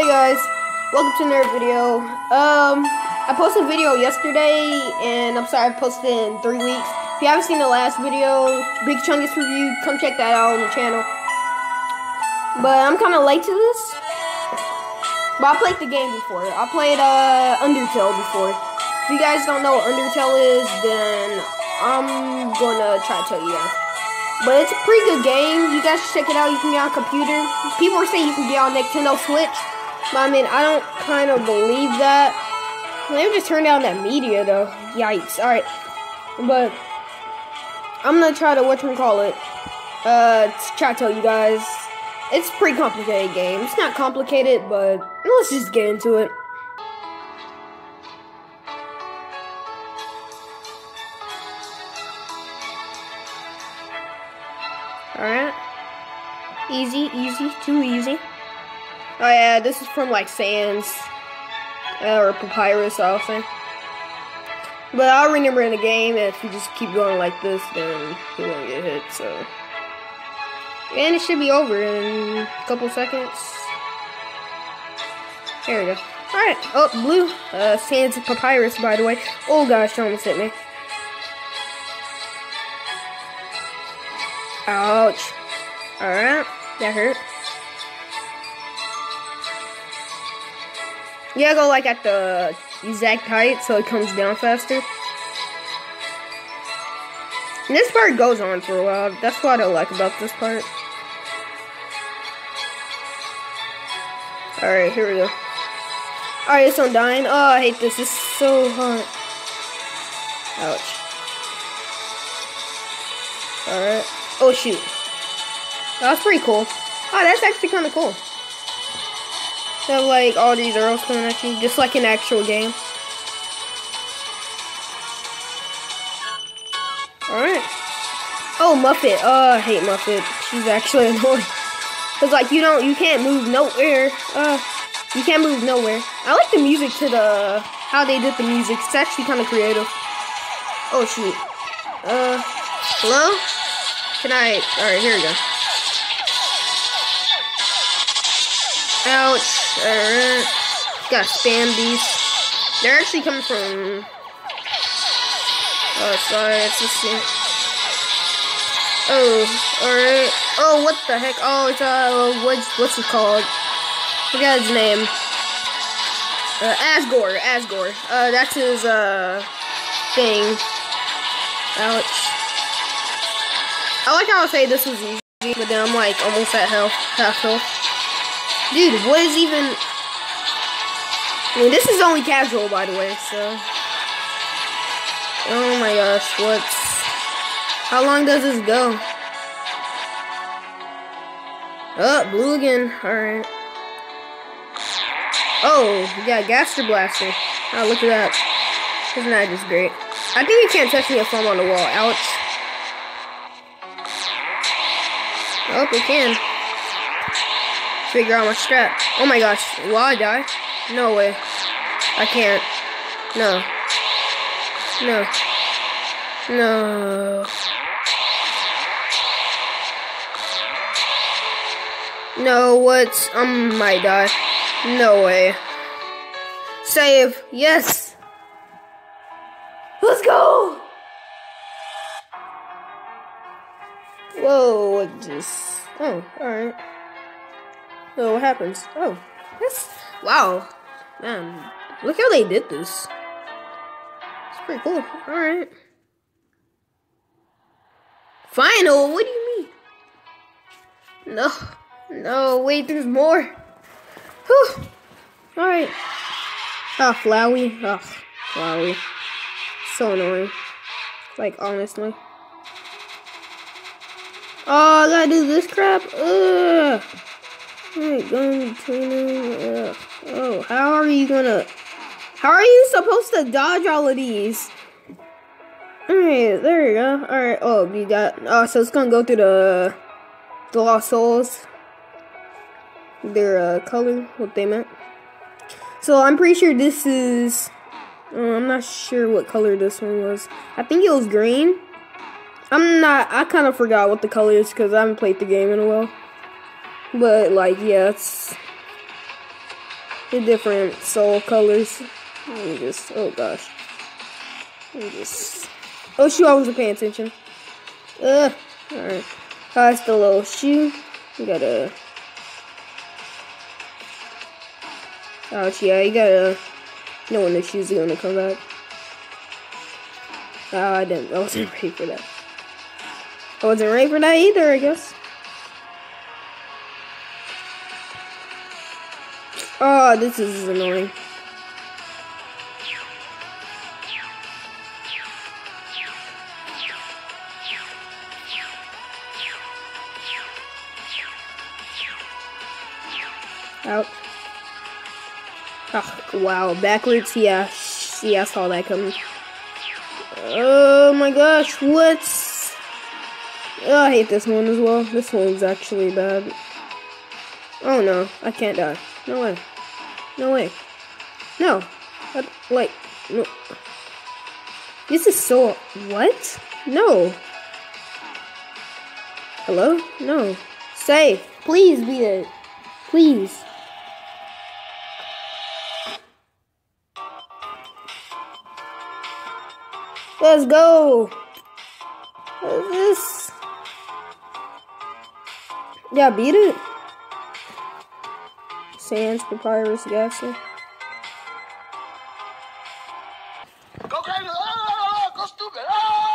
Hey guys, welcome to another video. Um, I posted a video yesterday, and I'm sorry I posted in three weeks. If you haven't seen the last video, Big Chungus review, come check that out on the channel. But I'm kind of late to this. But I played the game before. I played uh, Undertale before. If you guys don't know what Undertale is, then I'm gonna try to tell you guys. But it's a pretty good game. You guys should check it out. You can get on computer. People are saying you can get on Nintendo Switch. But I mean, I don't kind of believe that. Maybe just turn down that media though. Yikes. Alright. But I'm gonna try to what call it. Uh try to tell you guys. It's pretty complicated game. It's not complicated, but let's just get into it. Alright. Easy, easy, too easy. Oh yeah, this is from like Sans uh, or Papyrus, I'll. But I'll remember in the game if you just keep going like this, then you won't get hit. So, and it should be over in a couple seconds. There we go. All right. Oh, blue. Uh, Sans Papyrus, by the way. Oh gosh, almost hit me. Ouch. Alright, that hurt. You gotta go like at the exact height so it comes down faster. And this part goes on for a while. That's what I don't like about this part. Alright, here we go. Alright, it's on dying. Oh, I hate this. It's so hot. Ouch. Alright. Oh, shoot. That's pretty cool. Oh, that's actually kind of cool. Have like all these arrows coming at you, just like an actual game. Alright. Oh, Muffet. Oh, I hate Muffet. She's actually annoying. Cause like you don't, you can't move nowhere. Uh, you can't move nowhere. I like the music to the, how they did the music. It's actually kind of creative. Oh shoot. Uh, hello? Can I, alright, here we go. Ouch. Alright. Gotta spam these. They're actually coming from... Oh, sorry, it's just... Oh, alright. Oh, what the heck? Oh, it's, uh, what's, what's it called? Forgot his name. Uh, Asgore, Asgore. Uh, that's his, uh, thing. Ouch. I like how I say this was easy, but then I'm like almost at health, half health. Dude, what is even... I mean, this is only casual, by the way, so... Oh my gosh, what's... How long does this go? Oh, blue again. Alright. Oh, we got Gaster Blaster. Oh, look at that. Isn't that just great? I think you can't touch me if I'm on the wall. Ouch. Oh, we can figure out my strat. Oh my gosh, will I die? No way. I can't. No. No. No. No, what? I might die. No way. Save. Yes. Let's go. Whoa, what just... Oh, alright. So what happens? Oh, this. Wow, man, look how they did this. It's pretty cool. All right. Final? What do you mean? No, no, wait, there's more. Whew. All right. Ah, oh, Flowey. Oh, Flowey. So annoying. Like, honestly. Oh, I gotta do this crap? Ugh. Alright, going to Oh, how are you gonna How are you supposed to dodge all of these? Alright, there you go. Alright, oh we got oh so it's gonna go through the the lost souls. Their uh, color, what they meant. So I'm pretty sure this is uh, I'm not sure what color this one was. I think it was green. I'm not I kind of forgot what the color is because I haven't played the game in a while. But like, yeah, it's the different soul colors. Let me just, oh gosh. Let me just, oh shoot, I wasn't paying attention. Ugh, alright. That's the little shoe. We gotta, ouch, yeah, you gotta know when the shoes are gonna come back. Oh, I didn't, I wasn't ready for that. I wasn't ready for that either, I guess. Oh, this is annoying. Out. Oh, ah, wow, backwards, yeah. Yeah, saw that coming. Oh my gosh, what's... Oh, I hate this one as well. This one's actually bad. Oh no, I can't die. No way. No way. No. What? Like, no. This is so. What? No. Hello? No. Safe. Please be it. Please. Let's go. What is this? Yeah, beat it. Sans Papyrus Gotcha. Go crazy! Ah, ah, ah, Go stupid!